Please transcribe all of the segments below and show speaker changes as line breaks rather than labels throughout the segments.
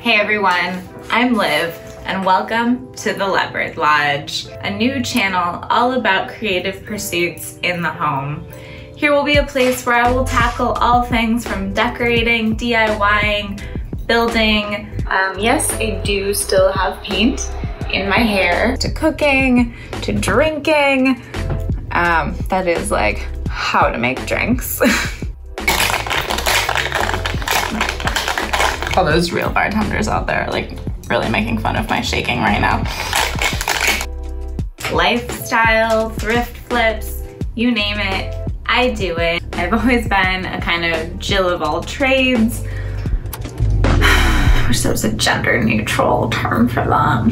Hey everyone, I'm Liv and welcome to the Leopard Lodge, a new channel all about creative pursuits in the home. Here will be a place where I will tackle all things from decorating, DIYing, building. Um, yes, I do still have paint in my hair, to cooking, to drinking. Um, that is like how to make drinks. all those real bartenders out there like really making fun of my shaking right now. Lifestyle, thrift flips, you name it, I do it. I've always been a kind of Jill of all trades. I wish there was a gender neutral term for that.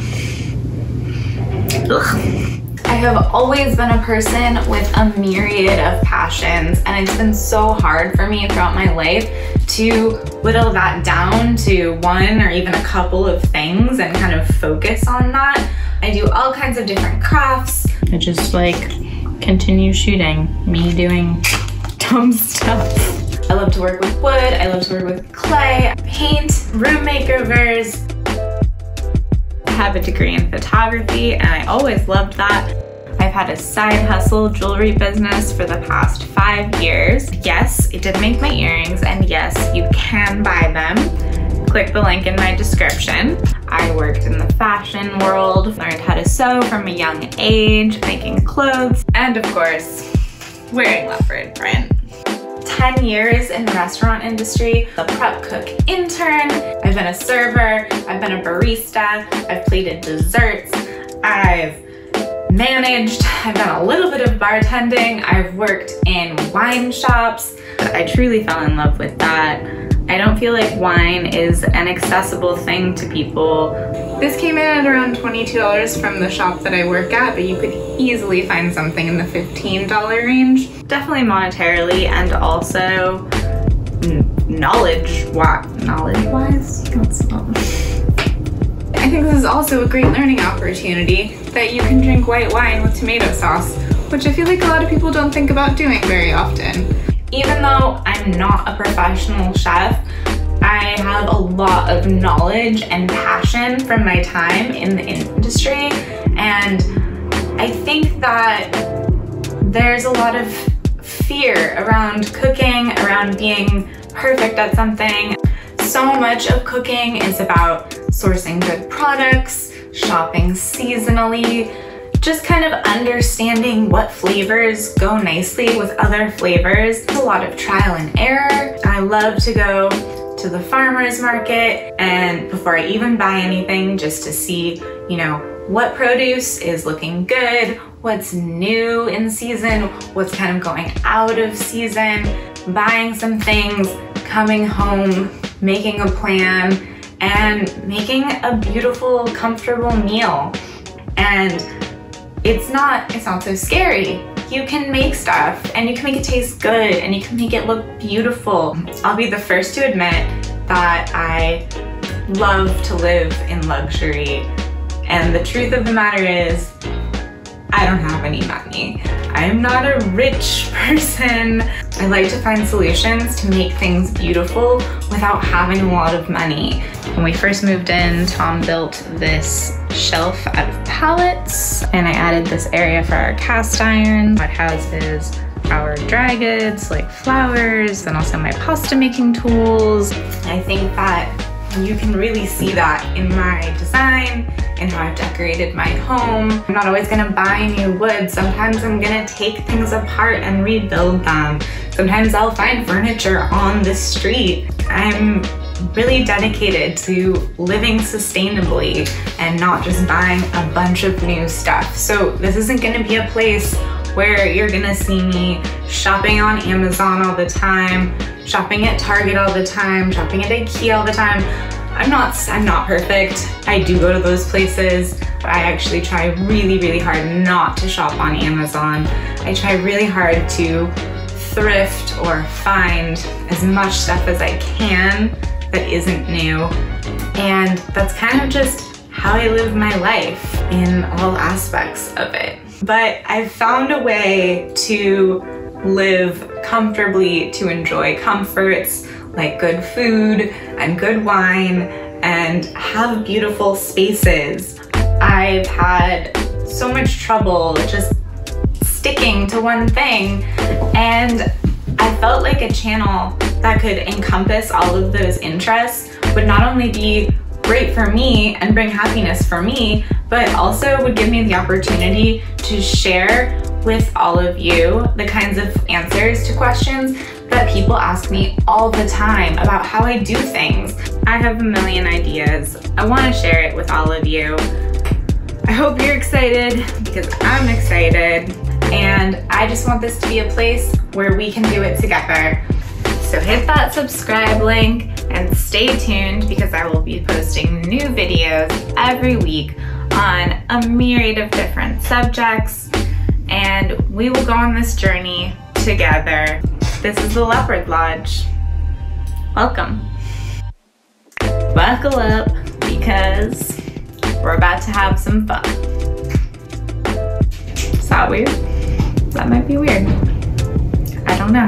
Ugh. I have always been a person with a myriad of passions and it's been so hard for me throughout my life to whittle that down to one or even a couple of things and kind of focus on that. I do all kinds of different crafts. I just like continue shooting me doing dumb stuff. I love to work with wood, I love to work with clay, paint, room makeovers, have a degree in photography and I always loved that. I've had a side hustle jewelry business for the past five years. Yes, it did make my earrings and yes, you can buy them. Click the link in my description. I worked in the fashion world, learned how to sew from a young age, making clothes, and of course, wearing leopard print. 10 years in the restaurant industry, the prep cook intern, I've been a server, I've been a barista, I've plated desserts, I've managed, I've done a little bit of bartending, I've worked in wine shops. I truly fell in love with that. I don't feel like wine is an accessible thing to people. This came in at around $22 from the shop that I work at, but you could easily find something in the $15 range. Definitely monetarily and also knowledge what knowledge wise that's I think this is also a great learning opportunity that you can drink white wine with tomato sauce which I feel like a lot of people don't think about doing very often even though I'm not a professional chef I have a lot of knowledge and passion from my time in the industry and I think that there's a lot of fear around cooking, around being perfect at something. So much of cooking is about sourcing good products, shopping seasonally, just kind of understanding what flavors go nicely with other flavors. It's a lot of trial and error. I love to go to the farmer's market and before I even buy anything just to see, you know, what produce is looking good, what's new in season, what's kind of going out of season, buying some things, coming home, making a plan, and making a beautiful, comfortable meal. And it's not, it's not so scary. You can make stuff and you can make it taste good and you can make it look beautiful. I'll be the first to admit that I love to live in luxury. And the truth of the matter is, I don't have any money. I'm not a rich person. I like to find solutions to make things beautiful without having a lot of money. When we first moved in, Tom built this shelf out of pallets and I added this area for our cast iron. It houses our dry goods like flours and also my pasta making tools. I think that you can really see that in my design and how I've decorated my home. I'm not always gonna buy new wood. Sometimes I'm gonna take things apart and rebuild them. Sometimes I'll find furniture on the street. I'm really dedicated to living sustainably and not just buying a bunch of new stuff. So this isn't gonna be a place where you're gonna see me shopping on Amazon all the time, shopping at Target all the time, shopping at Ikea all the time. I'm not, I'm not perfect. I do go to those places, but I actually try really, really hard not to shop on Amazon. I try really hard to thrift or find as much stuff as I can that isn't new. And that's kind of just how I live my life in all aspects of it. But I've found a way to live comfortably, to enjoy comforts like good food and good wine and have beautiful spaces. I've had so much trouble just sticking to one thing and I felt like a channel that could encompass all of those interests would not only be great for me and bring happiness for me, but also would give me the opportunity to share with all of you the kinds of answers to questions that people ask me all the time about how I do things. I have a million ideas. I want to share it with all of you. I hope you're excited because I'm excited and I just want this to be a place where we can do it together. So hit that subscribe link and stay tuned because I will be posting new videos every week on a myriad of different subjects and we will go on this journey together. This is the Leopard Lodge. Welcome. Buckle up because we're about to have some fun. Is that weird? That might be weird. I don't know.